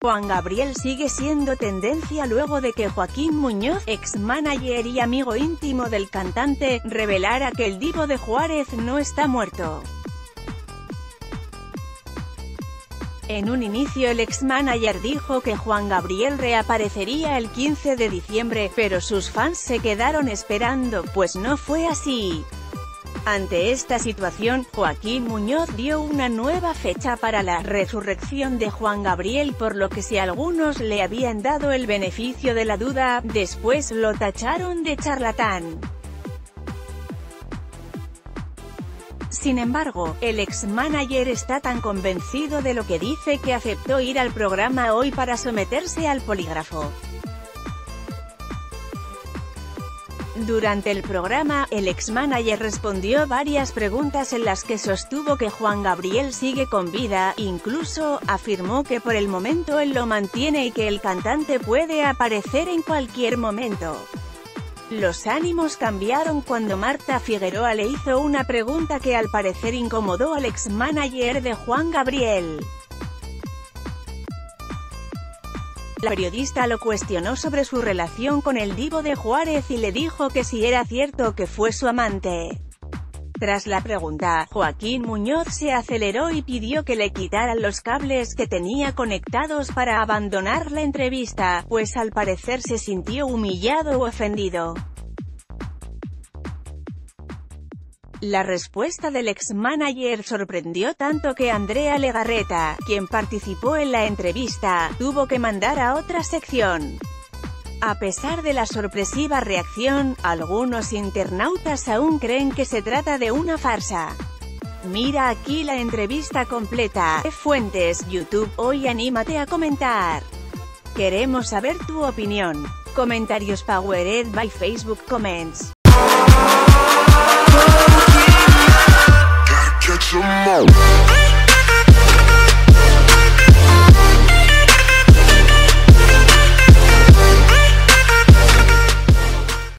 Juan Gabriel sigue siendo tendencia luego de que Joaquín Muñoz, ex-manager y amigo íntimo del cantante, revelara que el divo de Juárez no está muerto. En un inicio el ex-manager dijo que Juan Gabriel reaparecería el 15 de diciembre, pero sus fans se quedaron esperando, pues no fue así. Ante esta situación, Joaquín Muñoz dio una nueva fecha para la resurrección de Juan Gabriel por lo que si algunos le habían dado el beneficio de la duda, después lo tacharon de charlatán. Sin embargo, el ex-manager está tan convencido de lo que dice que aceptó ir al programa hoy para someterse al polígrafo. Durante el programa, el ex-manager respondió varias preguntas en las que sostuvo que Juan Gabriel sigue con vida, incluso, afirmó que por el momento él lo mantiene y que el cantante puede aparecer en cualquier momento. Los ánimos cambiaron cuando Marta Figueroa le hizo una pregunta que al parecer incomodó al ex-manager de Juan Gabriel. La periodista lo cuestionó sobre su relación con el divo de Juárez y le dijo que si era cierto que fue su amante. Tras la pregunta, Joaquín Muñoz se aceleró y pidió que le quitaran los cables que tenía conectados para abandonar la entrevista, pues al parecer se sintió humillado o ofendido. La respuesta del ex-manager sorprendió tanto que Andrea Legarreta, quien participó en la entrevista, tuvo que mandar a otra sección. A pesar de la sorpresiva reacción, algunos internautas aún creen que se trata de una farsa. Mira aquí la entrevista completa. Fuentes, YouTube, hoy anímate a comentar. Queremos saber tu opinión. Comentarios Powered by Facebook Comments. go.